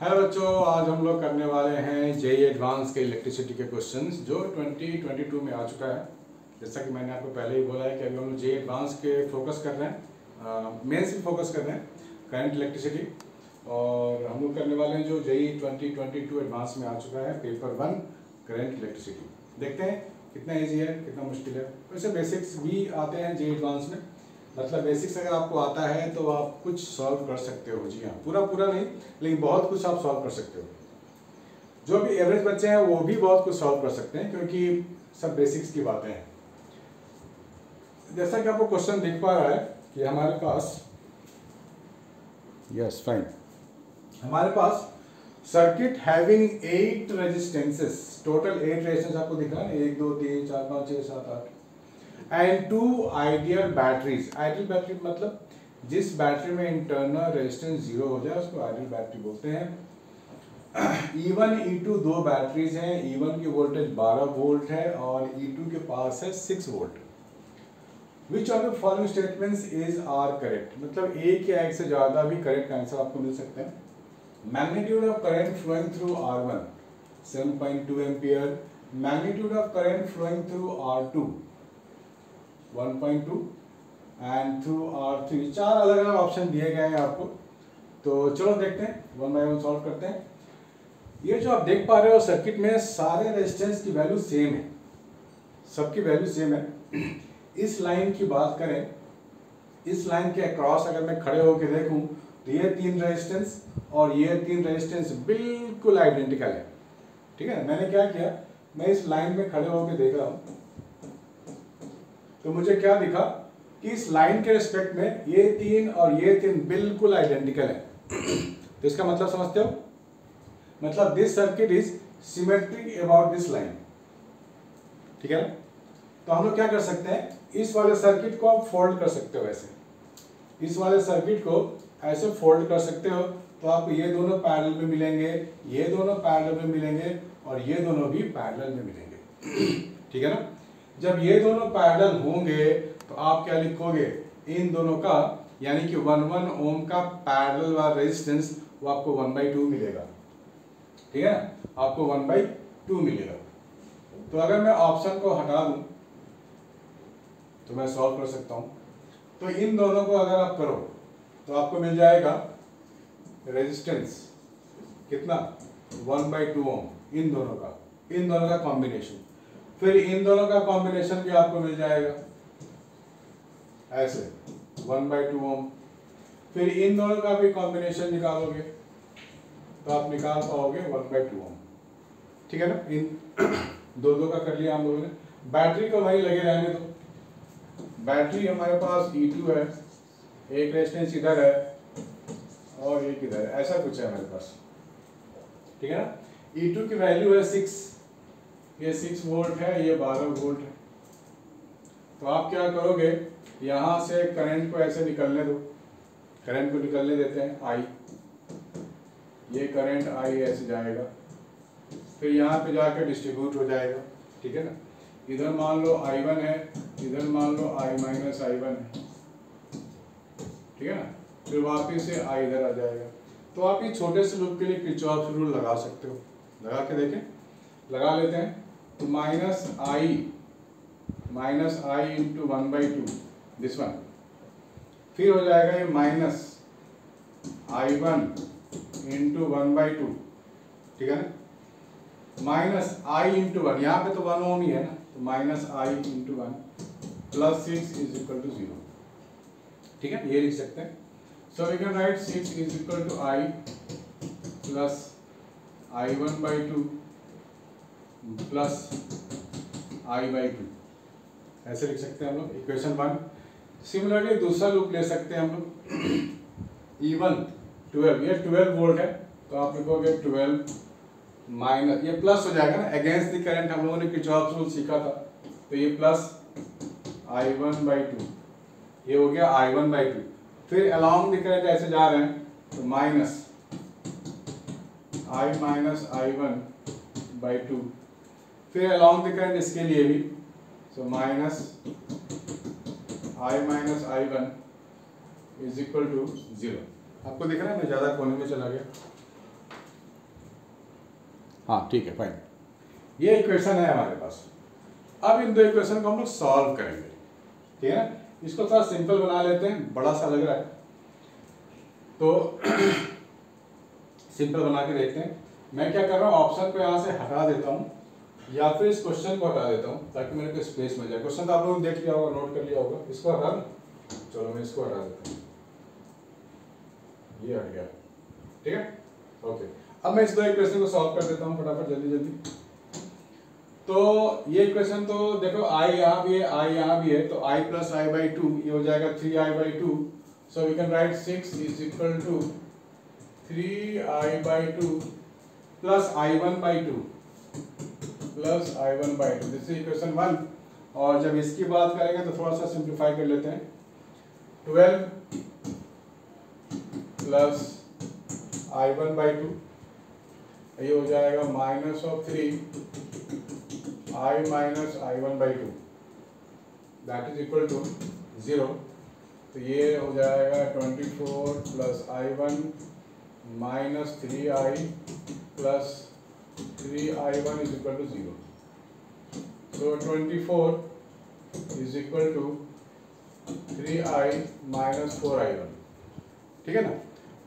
Hello बच्चों, आज हम लोग करने वाले हैं जेई एडवांस के इलेक्ट्रिसिटी के क्वेश्चंस जो 2022 में आ चुका है। जैसा कि मैंने आपको पहले ही बोला है कि अभी हम लोग जेई एडवांस के फोकस कर रहे हैं। मेन से फोकस कर रहे हैं करंट इलेक्ट्रिसिटी और हम लोग करने वाले हैं जो जेई 2022 एडवांस में आ चुका है पेपर वन करंट इलेक्ट्रिसिटी देखते हैं कितना ईजी है, कितना मुश्किल है। वैसे बेसिक्स भी आते हैं जेई एडवांस में। मतलब बेसिक्स अगर आपको आता है तो आप कुछ सॉल्व कर सकते हो, जी हाँ। पूरा पूरा नहीं, लेकिन बहुत कुछ आप सॉल्व कर सकते हो। जो भी एवरेज बच्चे हैं, वो भी बहुत कुछ सॉल्व कर सकते हैं, क्योंकि सब बेसिक्स की बातें हैं। जैसा कि आपको क्वेश्चन दिख पा रहा है कि हमारे पास यस फाइन हमारे पास circuit having eight resistances total eight resistance आपको दिख रहा है, एक, दो, तीन, चार, पाँच छः सात, आठ। And two ideal batteries ideal battery मतलब जिस बैटरी में इंटरनल रेजिस्टेंस ज़ीरो हो जाए, उसको आइडियल बैटरी बोलते हैं। ई वन ई टू दो बैटरीज हैं। ई वन की वोल्टेज 12 वोल्ट है और ई टू के पास है 6 volt which of the following statements is are correct मतलब एक या एक से ज़्यादा भी करेक्ट आंसर आपको मिल सकते हैं। Magnitude of current flowing through R one seven point two ampere magnitude of current flowing through R two 1.2 and through R three चार अलग अलग ऑप्शन दिए गए हैं आपको। तो चलो देखते हैं वन बाय वन सॉल्व करते हैं। ये जो आप देख पा रहे हो सर्किट में सारे रेजिस्टेंस की वैल्यू सेम है। सबकी वैल्यू सेम है। इस लाइन की बात करें, इस लाइन के अक्रॉस अगर मैं खड़े होकर देखूँ तो ये तीन रेजिस्टेंस और ये तीन रेजिस्टेंस बिल्कुल आइडेंटिकल है। ठीक है, मैंने क्या किया, मैं इस लाइन में खड़े होकर देख रहा हूँ। तो मुझे क्या दिखा कि इस लाइन के रिस्पेक्ट में ये तीन और ये तीन बिल्कुल आइडेंटिकल है। तो इसका मतलब समझते हो? मतलब this circuit is symmetric about this line ठीक है ना? तो हम लोग क्या कर सकते हैं? इस वाले सर्किट को आप फोल्ड कर सकते हो ऐसे। इस वाले सर्किट को ऐसे फोल्ड कर सकते हो तो आपको ये दोनों पैरेलल में मिलेंगे, ये दोनों पैरेलल में मिलेंगे और ये दोनों भी पैरेलल में मिलेंगे। ठीक है ना? जब ये दोनों पैरेलल होंगे तो आप क्या लिखोगे? इन दोनों का, यानी कि वन वन ओम का पैरेलल वाला रेजिस्टेंस वो आपको वन बाई टू मिलेगा। ठीक है आपको वन बाई टू मिलेगा। तो अगर मैं ऑप्शन को हटा दूँ तो मैं सॉल्व कर सकता हूँ। तो इन दोनों को अगर आप करो तो आपको मिल जाएगा रेजिस्टेंस कितना? One by two ohm. इन दोनों का। इन दोनों का कॉम्बिनेशन फिर इन दोनों का कॉम्बिनेशन भी आपको मिल जाएगा। ऐसे? वन बाई टू ओम फिर इन दोनों का भी कॉम्बिनेशन निकालोगे तो आप निकाल पाओगे वन बाई टू ओम ठीक है ना? इन दो दो का कर लिया हम लोगों ने। बैटरी को वही लगे रहने दो। बैटरी हमारे पास ई टू है एक रेजिस्टेंस इधर है और एक इधर है। ऐसा कुछ है हमारे पास। ठीक है ना? ई टू की वैल्यू है सिक्स ये सिक्स वोल्ट है, ये बारह वोल्ट है। तो आप क्या करोगे? यहाँ से करंट को ऐसे निकलने दो। करंट को निकलने देते हैं आई ये करंट आई ऐसे जाएगा। फिर यहाँ पे जाकर डिस्ट्रीब्यूट हो जाएगा। ठीक है ना? इधर मान लो आई वन है, इधर मान लो आई माइनस आई वन है। ठीक है ना? फिर वापिस से आई इधर आ जाएगा। तो आप ये छोटे से लूप के लिए किचॉफ रूल लगा सकते हो। लगा के देखें। लगा लेते हैं। तो minus I minus I into one by two this one फिर हो जाएगा ये minus I one into one by two ठीक है ना? माइनस आई इंटू वन यहाँ पे तो वन ओम ही है ना तो minus I into one plus six is equal to zero ठीक है? ये लिख सकते हैं। So we can write six is equal to I plus I one by two plus I by two ऐसे लिख सकते हैं हम लोग इक्वेशन वन सिमिलरली दूसरा लूप ले सकते हैं हम लोग. ई वन ट्वेल्व ये ट्वेल्व वोल्ट है तो आप लिखोगे ट्वेल्व माइनस ये प्लस हो जाएगा ना. अगेंस्ट द करंट हम लोगों ने किचॉफ रूल सीखा था. तो ये plus I one by two ये हो गया आई वन बाई टू फिर अलॉन्ग द करंट ऐसे जा रहे हैं तो minus I minus I one by two फिर अलॉन्ग द करंट इसके लिए भी so minus I minus I one is equal to zero आपको दिख रहा है? मैं ज़्यादा कोने में चला गया। हाँ ठीक है फाइन ये इक्वेशन है हमारे पास। अब इन दो इक्वेशन को हम लोग सॉल्व करेंगे। ठीक है इसको थोड़ा सिंपल बना लेते हैं। बड़ा सा लग रहा है। तो सिंपल बना के देखते हैं। मैं क्या कर रहा हूँ? ऑप्शन को यहाँ से हटा देता हूँ। या फिर इस क्वेश्चन को हटा देता हूँ, ताकि मेरे को स्पेस मिल जाए। क्वेश्चन तो आप लोगों ने देख लिया होगा नोट कर लिया होगा। इसको हटा चलो, मैं इसको हटा देता हूँ। ये हट गया। ठीक है? ओके अब मैं इस दो इक्वेशन को सॉल्व कर देता हूँ फटाफट, जल्दी जल्दी। तो ये इक्वेशन तो देखो आई यहाँ भी है आई यहाँ भी है तो I plus I by two ये हो जाएगा three I by two so we can write six is equal to three I by two plus I one by two plus I one by two this equation one और जब इसकी बात करेंगे तो थोड़ा सा सिंप्लीफाई कर लेते हैं. Twelve plus I one by two ये हो जाएगा minus of three I minus I one by two that is equal to zero तो ये हो जाएगा twenty four plus I one minus three I plus three I one is equal to zero so 24 is equal to 3i minus 4i1 ठीक है ना?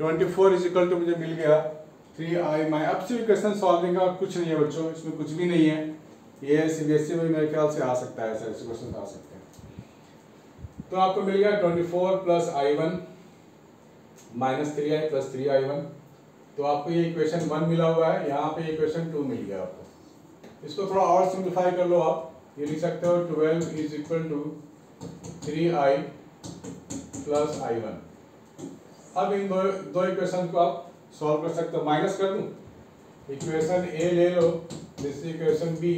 24 is equal to मुझे मिल गया 3i माइ अब सिर्फ़ क्वेश्चन सॉल्विंग का कुछ नहीं है बच्चों, इसमें कुछ भी नहीं है। ये सीबीएसई में मेरे ख्याल से आ सकता है, ऐसे क्वेश्चन आ सकते हैं। तो आपको मिल गया 24 plus I one minus three I plus three I one तो आपको ये इक्वेशन वन मिला हुआ है, यहाँ पे इक्वेशन टू मिल गया आपको। इसको थोड़ा और सिंप्लीफाई कर लो आप। ये लिख सकते हो twelve is equal to three I plus I one अब इन दो दो इक्वेशन को आप सॉल्व कर सकते हो। माइनस कर दूँ? इक्वेशन ए ले लो। दिस इक्वेशन बी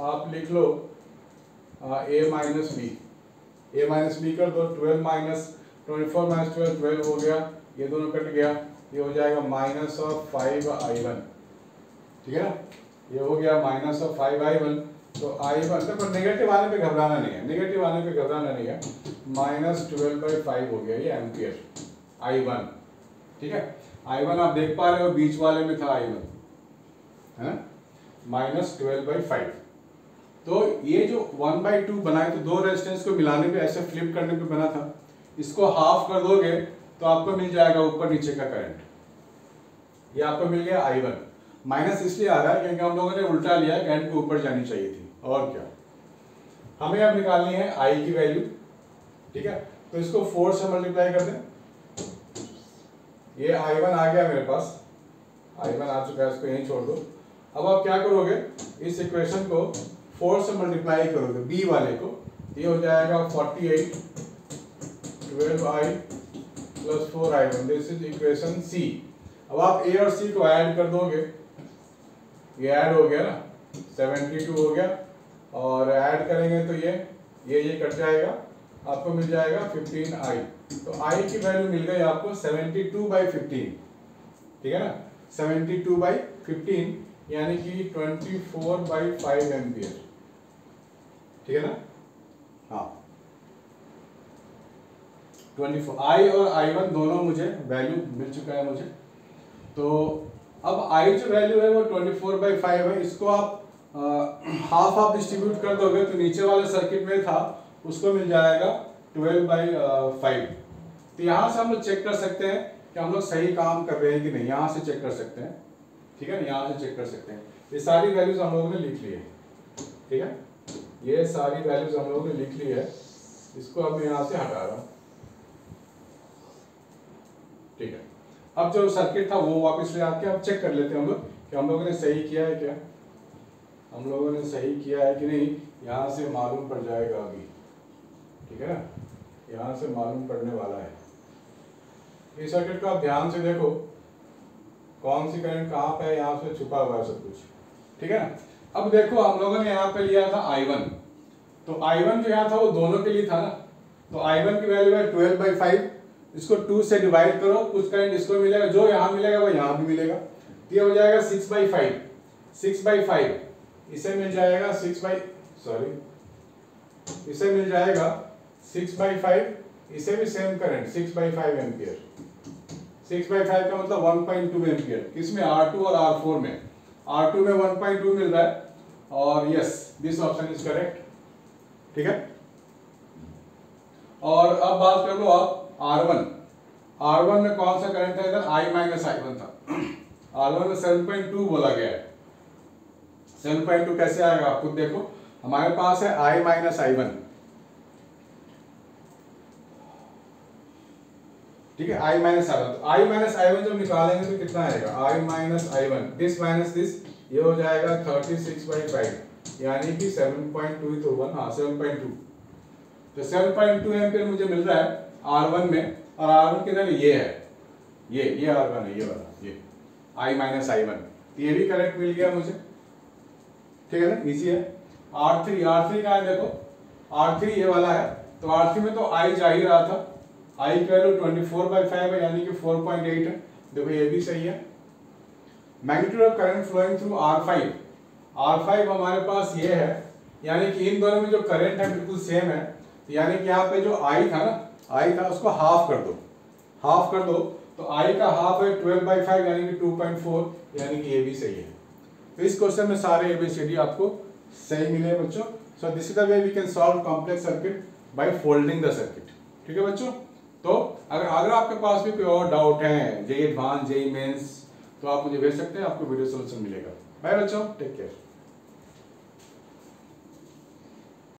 आप लिख लो A minus B A minus B कर दो। Twelve minus twenty four minus twelve twelve हो गया। ये दोनों कट गया। ये हो जाएगा minus of five I one ठीक है ना? ये हो गया minus of five I one तो आई वन देखो नेगेटिव आने पे घबराना नहीं है। नेगेटिव आने पे घबराना नहीं है। माइनस ट्वेल्व बाई फाइव हो गया ये एम्पियर। आई वन ठीक है? आई वन आप देख पा रहे हो, बीच वाले में था आई वन है माइनस ट्वेल्व बाई फाइव तो ये जो वन बाई टू बनाए तो दो रेजिस्टेंस को मिलाने पे, ऐसे फ्लिप करने पे बना था। इसको हाफ़ कर दोगे तो आपको मिल जाएगा ऊपर नीचे का करंट ये आपको मिल गया आई वन माइनस इसलिए आ रहा है क्योंकि हम लोगों ने उल्टा लिया करंट को ऊपर जानी चाहिए थी. और क्या? हमें अब निकालनी है आई की वैल्यू ठीक है? तो इसको फोर से मल्टीप्लाई कर दें. ये आई वन आ गया मेरे पास. आई वन आ चुका है, इसको यहीं छोड़ दो. अब आप क्या करोगे? इस इक्वेशन को फोर से मल्टीप्लाई करोगे बी वाले को. ये हो जाएगा forty eight twelve I plus four I one this is equation C अब आप ए और सी को ऐड कर दोगे, ये ऐड हो गया ना सेवेंटी टू हो गया। और ऐड करेंगे तो ये ये ये कट जाएगा, आपको मिल जाएगा फिफ्टीन आई तो आई की वैल्यू मिल गई आपको सेवेंटी टू बाई फिफ्टीन ठीक है ना? सेवेंटी टू बाई फिफ्टीन यानी कि twenty four by five ampere. ठीक है ना? हाँ। Twenty four. आई और आई वन दोनों मुझे वैल्यू मिल चुका है मुझे। तो अब आई जो वैल्यू है वो ट्वेंटी फोर बाई फाइव है। इसको आप हाफ़ हाफ़ डिस्ट्रीब्यूट कर दोगे तो नीचे वाले सर्किट में था, उसको मिल जाएगा ट्वेल्व बाई फाइव तो यहाँ से हम लोग चेक कर सकते हैं कि हम लोग सही काम कर रहे हैं कि नहीं। यहाँ से चेक कर सकते हैं। ठीक है यहाँ से चेक कर सकते हैं। ये सारी वैल्यूज़ हम लोगों ने लिख ली है। ठीक है? ये सारी वैल्यूज़ हम लोगों ने लिख ली है। इसको अब मैं यहाँ से हटा रहा हूँ। ठीक है। अब जो सर्किट था, वो वापस ले आके अब चेक कर लेते हैं हम लोग कि हम लोगों ने सही किया है क्या? हम लोगों ने सही किया है कि नहीं? यहाँ से मालूम पड़ जाएगा अभी। ठीक है ना? यहाँ से मालूम पड़ने वाला है। इस सर्किट को आप ध्यान से देखो। कौन सी करंट कहाँ पे है? यहाँ से छुपा हुआ है सब कुछ। ठीक है ना? अब देखो, हम लोगों ने यहाँ पे लिया था I1 तो I1 जो यहाँ था, वो दोनों के लिए था ना? तो I1 की वैल्यू है ट्वेल्व बाई फाइव इसको टू से डिवाइड करो, कुछ करंट इसको मिलेगा, जो यहाँ मिलेगा वो यहाँ भी मिलेगा। तो ये हो जाएगा six by five six by five इसे मिल जाएगा सिक्स बाई सॉरी इसे मिल जाएगा सिक्स बाई फाइव इसे भी same current six by five ampere six by five का मतलब वन पॉइंट टू एम्पियर किसमें? आर टू और आर फोर में। आर टू में वन पॉइंट टू मिल रहा है, और yes this option is correct ठीक है? और अब बात कर लो आप। आर वन आर वन में कौन सा करंट था इधर आई माइनस आई वन था। आर वन में सेवन पॉइंट टू बोला गया है। सेवन पॉइंट टू कैसे आएगा? आप खुद देखो। हमारे पास है आई माइनस आई वन ठीक है? I minus I one I minus I one जब निकालेंगे तो कितना आएगा? I minus I one this minus this ये हो जाएगा थर्टी सिक्स बाई फाइव यानी कि सेवन पॉइंट टू तो वन हाँ सेवन पॉइंट टू तो सेवन पॉइंट टू एम्पियर मुझे मिल रहा है। आर वन में, और आर वन किधर ये है। ये ये आर वन है, ये वाला, ये। आई माइनस आई वन ये भी करेक्ट मिल गया मुझे। ठीक है ना? इजी है। आर थ्री आर थ्री का है देखो? आर थ्री ये वाला है। तो आर थ्री में तो आई जा ही रहा था। आई की value twenty four by five है, यानी कि फोर पॉइंट एट है। देखो, ये भी सही है। Magnitude of current flowing through R five R five हमारे पास ये है, यानी कि इन दोनों में जो करंट है, बिल्कुल सेम है। यानी कि यहाँ पे जो आई था ना आई था उसको हाफ़ कर दो। हाफ़ कर दो तो आई का हाफ़ है ट्वेल्व बाई फाइव यानी कि टू पॉइंट फोर यानी कि ये भी सही है। तो इस क्वेश्चन में सारे एबीसीडी आपको सही मिले बच्चों। So this is the way we can solve complex circuit by folding the circuit ठीक है बच्चों? तो अगर अगर आपके पास भी कोई और डाउट है जेई एडवांस जेई मेंस तो आप मुझे भेज सकते हैं, आपको वीडियो सोल्यूशन मिलेगा। बाय बच्चों टेक केयर